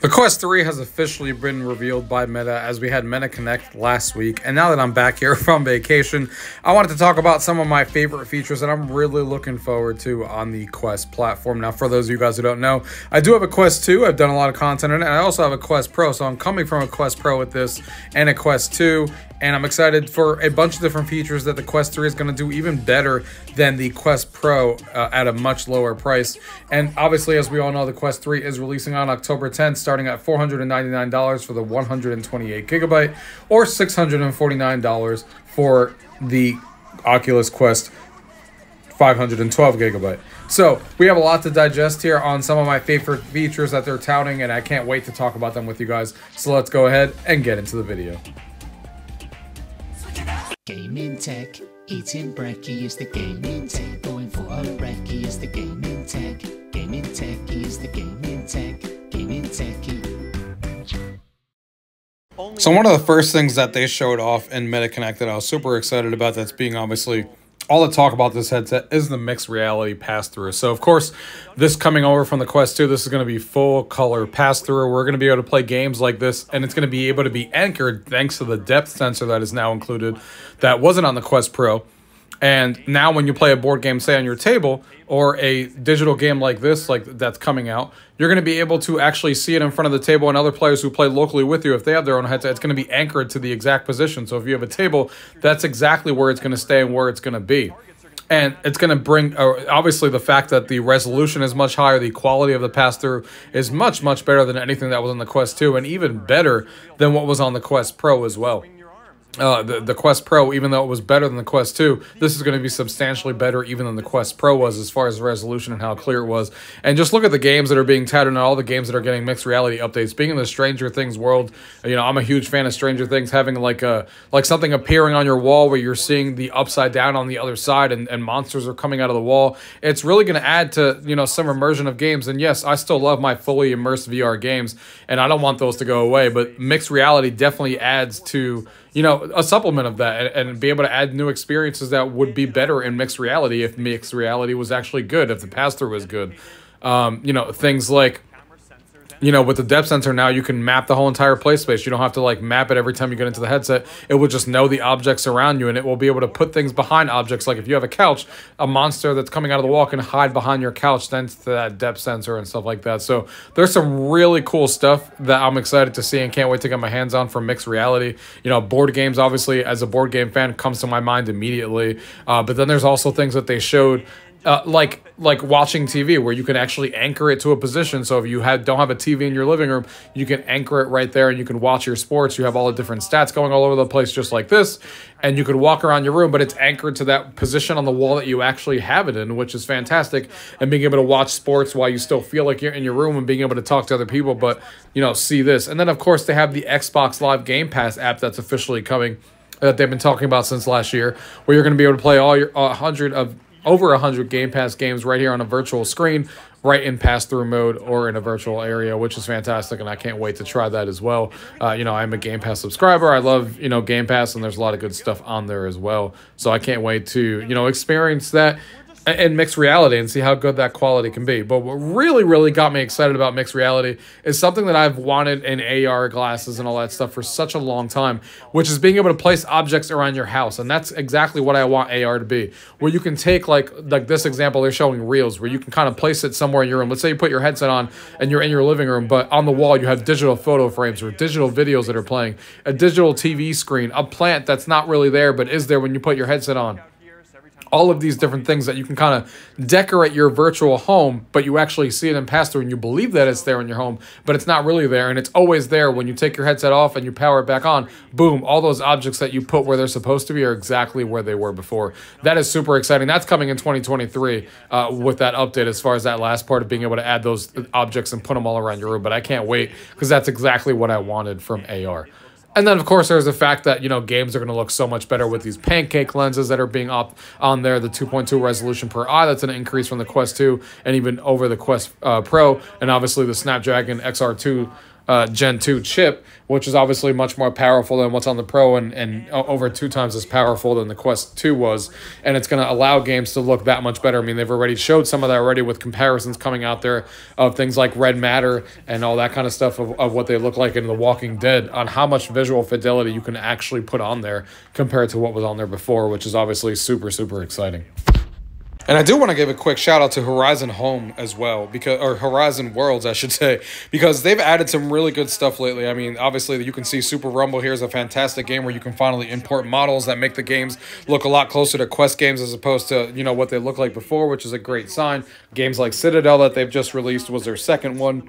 The Quest 3 has officially been revealed by Meta as we had Meta Connect last week. And now that I'm back here from vacation, I wanted to talk about some of my favorite features that I'm really looking forward to on the Quest platform. Now, for those of you guys who don't know, I do have a Quest 2. I've done a lot of content on it. And I also have a Quest Pro. So I'm coming from a Quest Pro with this and a Quest 2 and I'm excited for a bunch of different features that the Quest 3 is going to do even better than the Quest Pro uh, at a much lower price. And obviously, as we all know, the Quest 3 is releasing on October 10th, starting at $499 for the 128 gigabyte or $649 for the Oculus Quest 512 gigabyte. So we have a lot to digest here on some of my favorite features that they're touting, and I can't wait to talk about them with you guys. So let's go ahead and get into the video. Gaming tech, eating brekkie is the gaming tech. Going for a brekkie is the gaming tech. Gaming tech is the gaming tech. Gaming techie. So one of the first things that they showed off in MetaConnect that I was super excited about that's being obviously all the talk about this headset is the mixed reality pass through. So of course, this coming over from the Quest 2, this is going to be full color pass through. We're going to be able to play games like this, and it's going to be able to be anchored thanks to the depth sensor that is now included that wasn't on the Quest Pro. And now when you play a board game, say on your table, or a digital game like this, like that's coming out, you're going to be able to actually see it in front of the table and other players who play locally with you, if they have their own headset, it's going to be anchored to the exact position. So if you have a table, that's exactly where it's going to stay and where it's going to be. And it's going to bring, uh, obviously, the fact that the resolution is much higher, the quality of the pass through is much, much better than anything that was on the Quest 2, and even better than what was on the Quest Pro as well uh, the, the Quest Pro, even though it was better than the Quest 2, this is going to be substantially better even than the Quest Pro was as far as resolution and how clear it was. And just look at the games that are being touted and all the games that are getting mixed reality updates. Being in the Stranger Things world, you know, I'm a huge fan of Stranger Things having like a like something appearing on your wall where you're seeing the upside down on the other side and, and monsters are coming out of the wall. It's really going to add to, you know, some immersion of games. And yes, I still love my fully immersed VR games and I don't want those to go away, but mixed reality definitely adds to you know, a supplement of that and, and, be able to add new experiences that would be better in mixed reality if mixed reality was actually good, if the pass through was good. Um, you know, things like you know, with the depth sensor now, you can map the whole entire play space. You don't have to like map it every time you get into the headset. It will just know the objects around you, and it will be able to put things behind objects. Like if you have a couch, a monster that's coming out of the wall can hide behind your couch thanks to that depth sensor and stuff like that. So there's some really cool stuff that I'm excited to see and can't wait to get my hands on for mixed reality. You know, board games, obviously, as a board game fan, comes to my mind immediately. Uh, but then there's also things that they showed uh, like like watching TV where you can actually anchor it to a position. So if you had don't have a TV in your living room, you can anchor it right there and you can watch your sports. You have all the different stats going all over the place just like this, and you could walk around your room, but it's anchored to that position on the wall that you actually have it in, which is fantastic. And being able to watch sports while you still feel like you're in your room and being able to talk to other people, but you know see this. And then of course they have the Xbox Live Game Pass app that's officially coming that they've been talking about since last year, where you're going to be able to play all your uh, hundred of over 100 Game Pass games right here on a virtual screen, right in pass through mode or in a virtual area, which is fantastic. And I can't wait to try that as well. Uh, you know, I'm a Game Pass subscriber. I love, you know, Game Pass, and there's a lot of good stuff on there as well. So I can't wait to, you know, experience that and mixed reality and see how good that quality can be. But what really, really got me excited about mixed reality is something that I've wanted in AR glasses and all that stuff for such a long time, which is being able to place objects around your house. And that's exactly what I want AR to be, where you can take like like this example they're showing reels, where you can kind of place it somewhere in your room. Let's say you put your headset on and you're in your living room, but on the wall you have digital photo frames or digital videos that are playing, a digital TV screen, a plant that's not really there but is there when you put your headset on all of these different things that you can kind of decorate your virtual home, but you actually see it in pass through and you believe that it's there in your home, but it's not really there. And it's always there when you take your headset off and you power it back on. Boom, all those objects that you put where they're supposed to be are exactly where they were before. That is super exciting. That's coming in 2023 uh, with that update as far as that last part of being able to add those objects and put them all around your room. But I can't wait because that's exactly what I wanted from AR. And then, of course, there's the fact that, you know, games are going to look so much better with these pancake lenses that are being up on there, the 2.2 resolution per eye. That's an increase from the Quest 2 and even over the Quest uh, Pro. And obviously the Snapdragon XR2 uh, Gen 2 chip, which is obviously much more powerful than what's on the Pro and, and over two times as powerful than the Quest 2 was. And it's going to allow games to look that much better. I mean, they've already showed some of that already with comparisons coming out there of things like Red Matter and all that kind of stuff of, of what they look like in The Walking Dead on how much visual fidelity you can actually put on there compared to what was on there before, which is obviously super, super exciting. And I do want to give a quick shout out to Horizon Home as well, because or Horizon Worlds, I should say, because they've added some really good stuff lately. I mean, obviously you can see Super Rumble here is a fantastic game where you can finally import models that make the games look a lot closer to Quest games as opposed to you know what they look like before, which is a great sign. Games like Citadel that they've just released was their second one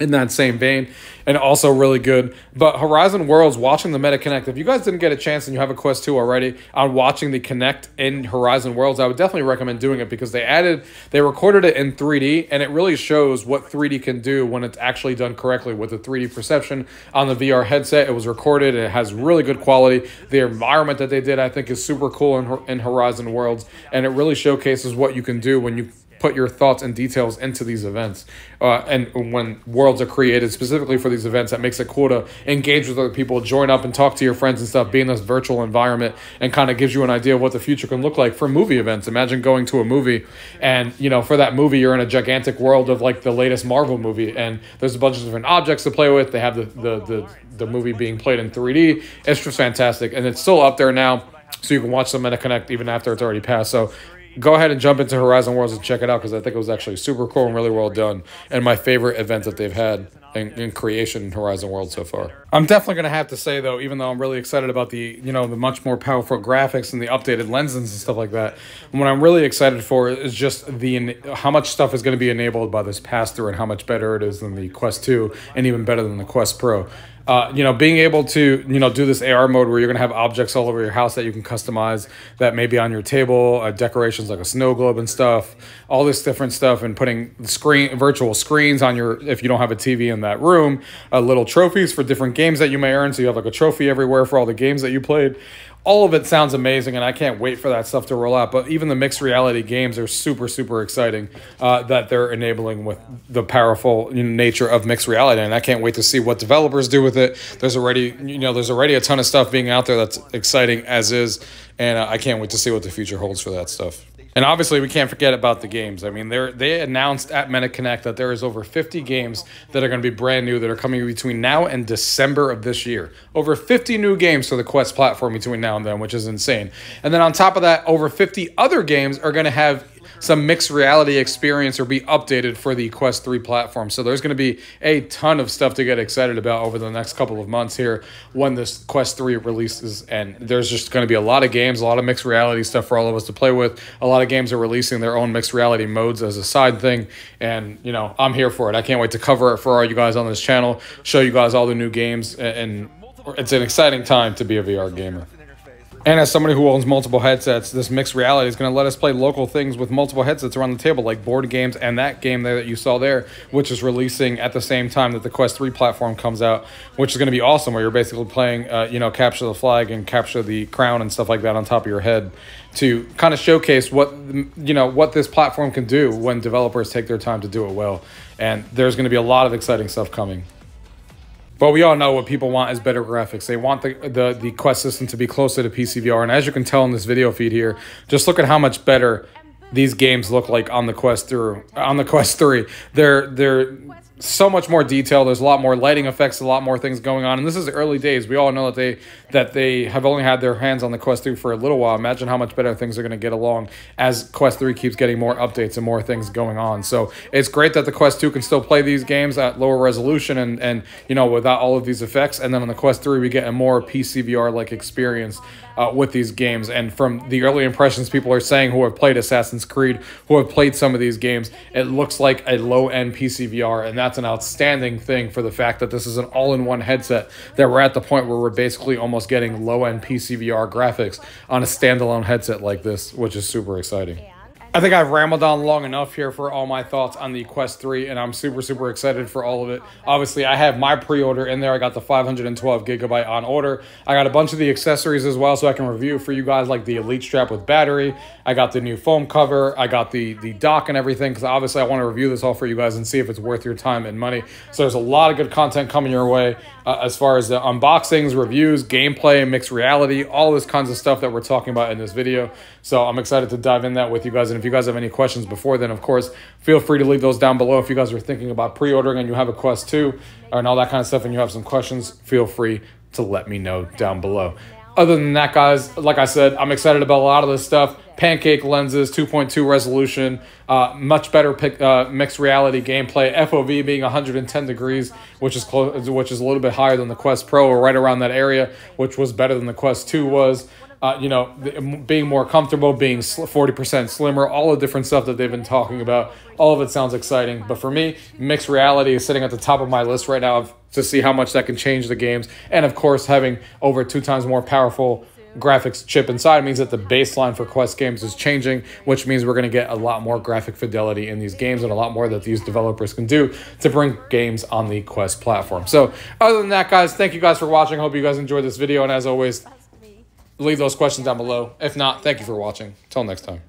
in that same vein and also really good. But Horizon Worlds, watching the Meta Connect, if you guys didn't get a chance and you have a Quest 2 already on watching the Connect in Horizon Worlds, I would definitely recommend doing it because they added, they recorded it in 3D and it really shows what 3D can do when it's actually done correctly with the 3D perception on the VR headset. It was recorded it has really good quality. The environment that they did, I think, is super cool in, in Horizon Worlds and it really showcases what you can do when you put your thoughts and details into these events. Uh, and when worlds are created specifically for these events, that makes it cool to engage with other people, join up and talk to your friends and stuff, be in this virtual environment, and kind of gives you an idea of what the future can look like for movie events. Imagine going to a movie, and you know, for that movie, you're in a gigantic world of like the latest Marvel movie, and there's a bunch of different objects to play with. They have the the the, the movie being played in 3D. It's just fantastic, and it's still up there now so you can watch them in a connect even after it's already passed. So go ahead and jump into Horizon Worlds and check it out because I think it was actually super cool and really well done, and my favorite event that they've had in, in creation in Horizon World so far. I'm definitely gonna have to say though, even though I'm really excited about the you know the much more powerful graphics and the updated lenses and stuff like that, what I'm really excited for is just the how much stuff is going to be enabled by this pass through and how much better it is than the Quest 2 and even better than the Quest Pro uh, you know, being able to, you know, do this AR mode where you're going to have objects all over your house that you can customize that may be on your table, uh, decorations like a snow globe and stuff, all this different stuff, and putting screen virtual screens on your, if you don't have a TV in that room, uh, little trophies for different games that you may earn. So you have like a trophy everywhere for all the games that you played all of it sounds amazing, and I can't wait for that stuff to roll out. But even the mixed reality games are super, super exciting uh, that they're enabling with the powerful nature of mixed reality, and I can't wait to see what developers do with it. There's already, you know, there's already a ton of stuff being out there that's exciting as is, and uh, I can't wait to see what the future holds for that stuff. And obviously, we can't forget about the games. I mean, they they announced at MetaConnect that there is over 50 games that are going to be brand new that are coming between now and December of this year. Over 50 new games for the Quest platform between now and then, which is insane. And then on top of that, over 50 other games are going to have some mixed reality experience or be updated for the Quest 3 platform. So there's going to be a ton of stuff to get excited about over the next couple of months here when this Quest 3 releases. And there's just going to be a lot of games, a lot of mixed reality stuff for all of us to play with. A lot of games are releasing their own mixed reality modes as a side thing. And, you know, I'm here for it. I can't wait to cover it for all you guys on this channel, show you guys all the new games. And it's an exciting time to be a VR gamer. And as somebody who owns multiple headsets, this mixed reality is going to let us play local things with multiple headsets around the table, like board games and that game there that you saw there, which is releasing at the same time that the Quest 3 platform comes out, which is going to be awesome, where you're basically playing, uh, you know, capture the flag and capture the crown and stuff like that on top of your head to kind of showcase what, you know, what this platform can do when developers take their time to do it well. And there's going to be a lot of exciting stuff coming. But we all know what people want is better graphics. They want the, the, the Quest system to be closer to PCVR. And as you can tell in this video feed here, just look at how much better these games look like on the Quest through on the Quest 3. They're they're so much more detail. There's a lot more lighting effects, a lot more things going on. And this is early days. We all know that they that they have only had their hands on the Quest 3 for a little while. Imagine how much better things are going to get along as Quest 3 keeps getting more updates and more things going on. So it's great that the Quest 2 can still play these games at lower resolution and and you know without all of these effects. And then on the Quest 3 we get a more PCVR like experience uh, with these games. And from the early impressions people are saying who have played Assassin's Creed, who have played some of these games, it looks like a low end PCVR. And that's an outstanding thing for the fact that this is an all in one headset, that we're at the point where we're basically almost getting low end PCVR graphics on a standalone headset like this, which is super exciting. I think I've rambled on long enough here for all my thoughts on the Quest 3, and I'm super, super excited for all of it. Obviously, I have my pre order in there. I got the 512 gigabyte on order. I got a bunch of the accessories as well, so I can review for you guys, like the Elite strap with battery. I got the new foam cover. I got the, the dock and everything, because obviously I want to review this all for you guys and see if it's worth your time and money. So there's a lot of good content coming your way uh, as far as the unboxings, reviews, gameplay, mixed reality, all this kinds of stuff that we're talking about in this video. So I'm excited to dive in that with you guys. And if you guys have any questions before then, of course, feel free to leave those down below. If you guys are thinking about pre-ordering and you have a Quest 2 and all that kind of stuff and you have some questions, feel free to let me know down below. Other than that, guys, like I said, I'm excited about a lot of this stuff. Pancake lenses, 2.2 resolution, uh, much better uh, mixed reality gameplay. FOV being 110 degrees, which is close, which is a little bit higher than the Quest Pro, or right around that area, which was better than the Quest 2 was uh, you know, being more comfortable, being 40% slimmer, all the different stuff that they've been talking about. All of it sounds exciting. But for me, mixed reality is sitting at the top of my list right now to see how much that can change the games. And of course, having over two times more powerful graphics chip inside means that the baseline for Quest games is changing, which means we're going to get a lot more graphic fidelity in these games and a lot more that these developers can do to bring games on the Quest platform. So, other than that, guys, thank you guys for watching. Hope you guys enjoyed this video. And as always, leave those questions down below. If not, thank you for watching. Till next time.